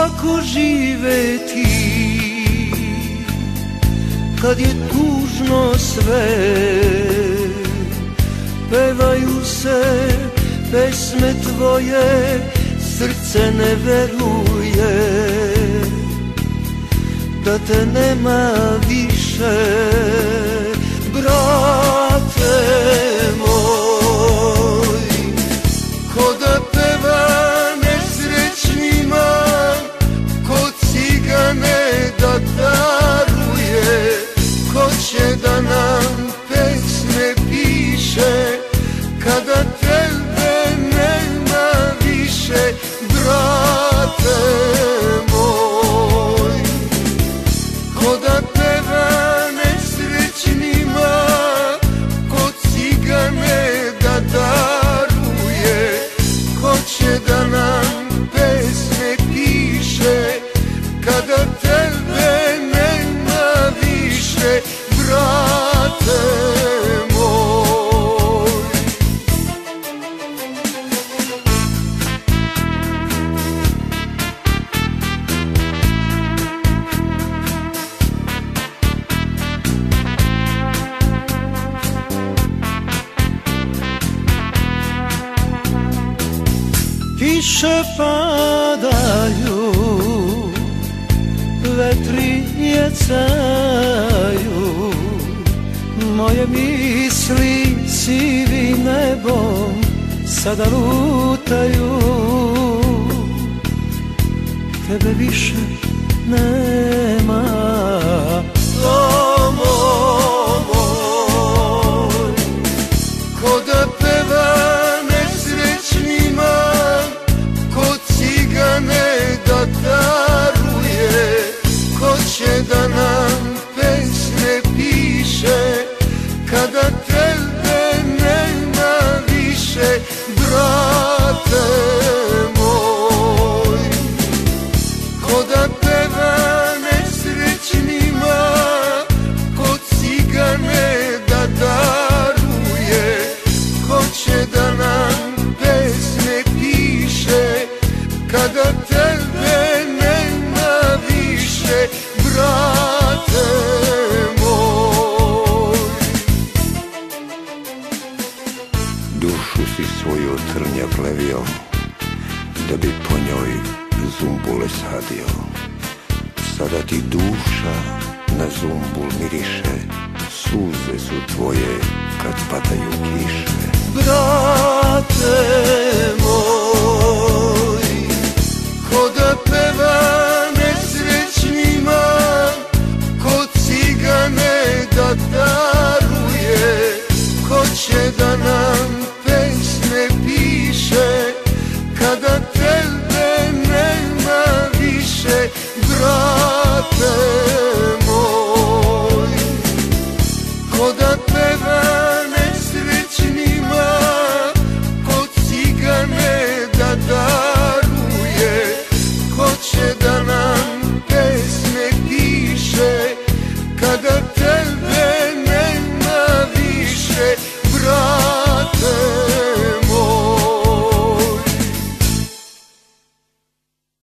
kako živeti kad je tužno sve Pevaju se pesme tvoje, srce ne veruje. Da te nema više, sana Kiše padaju Vetri jecaju. Moje misli sivi nebom Sada lutaju. Tebe više nema si svoju trnja plevio Da bi po njoj zumbule sadio. Sada ti duša na zumbul miriše Suze su tvoje kad padaju kiše